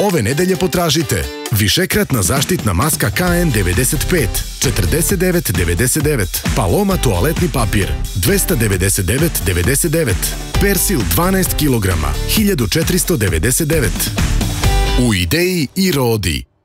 Ove nedelje potražite. Višekratna zaštitna maska KN95 49,99 Paloma toaletni papir 299,99 Persil 12 kg 1499 U ideji i rodi.